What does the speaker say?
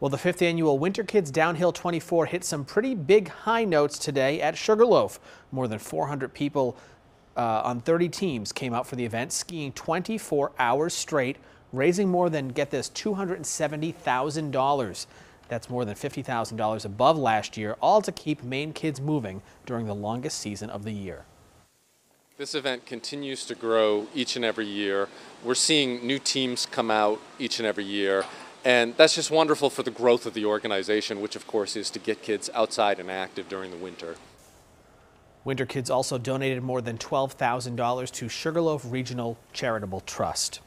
Well, the fifth annual Winter Kids Downhill 24 hit some pretty big high notes today at Sugarloaf. More than 400 people uh, on 30 teams came out for the event, skiing 24 hours straight, raising more than, get this, $270,000. That's more than $50,000 above last year, all to keep Maine kids moving during the longest season of the year. This event continues to grow each and every year. We're seeing new teams come out each and every year. And that's just wonderful for the growth of the organization, which of course is to get kids outside and active during the winter. Winter Kids also donated more than $12,000 to Sugarloaf Regional Charitable Trust.